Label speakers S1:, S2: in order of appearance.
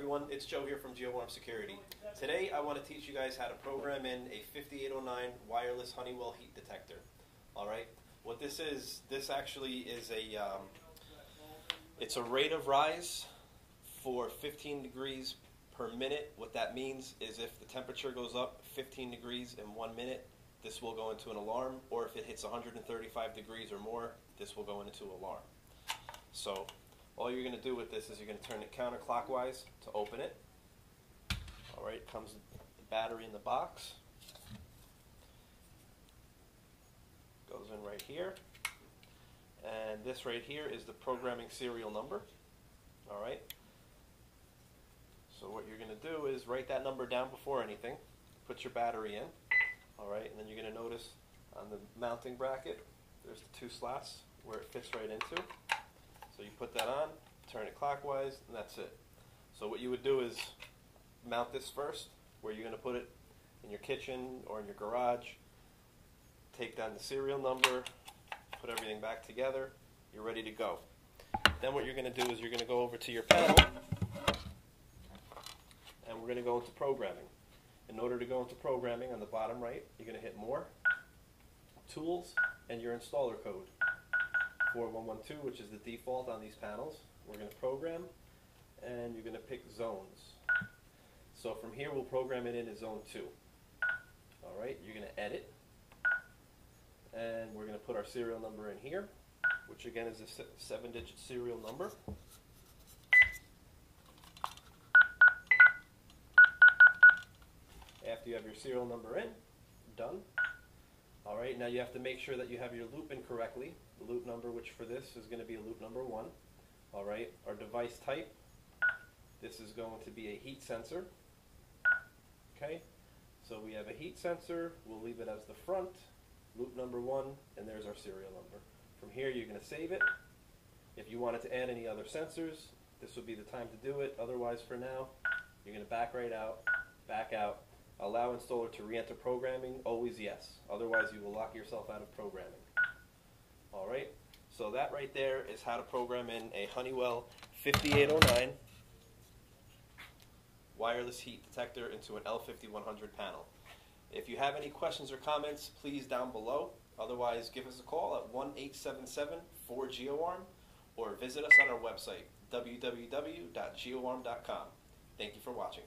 S1: everyone, it's Joe here from GeoArm Security. Today I want to teach you guys how to program in a 5809 wireless Honeywell heat detector. Alright, what this is, this actually is a, um, it's a rate of rise for 15 degrees per minute. What that means is if the temperature goes up 15 degrees in one minute, this will go into an alarm, or if it hits 135 degrees or more, this will go into alarm. So all you're going to do with this is you're going to turn it counterclockwise to open it. All right, comes the battery in the box. Goes in right here. And this right here is the programming serial number. All right. So what you're going to do is write that number down before anything. Put your battery in. All right, and then you're going to notice on the mounting bracket, there's the two slots where it fits right into. So you put that on, turn it clockwise, and that's it. So what you would do is mount this first, where you're going to put it in your kitchen or in your garage. Take down the serial number, put everything back together. You're ready to go. Then what you're going to do is you're going to go over to your panel, and we're going to go into programming. In order to go into programming on the bottom right, you're going to hit More, Tools, and your installer code. 4112, which is the default on these panels. We're going to program, and you're going to pick zones. So from here, we'll program it into zone 2. All right, you're going to edit, and we're going to put our serial number in here, which again is a seven-digit serial number. After you have your serial number in, done. All right, now you have to make sure that you have your loop in correctly. The loop number, which for this is going to be a loop number one. All right, our device type, this is going to be a heat sensor. Okay, so we have a heat sensor, we'll leave it as the front, loop number one, and there's our serial number. From here, you're going to save it. If you wanted to add any other sensors, this would be the time to do it. Otherwise, for now, you're going to back right out, back out, Allow installer to re-enter programming, always yes. Otherwise you will lock yourself out of programming. Alright, so that right there is how to program in a Honeywell 5809 wireless heat detector into an L5100 panel. If you have any questions or comments, please down below. Otherwise, give us a call at 1-877-4GEOARM or visit us on our website, www.geoarm.com. Thank you for watching.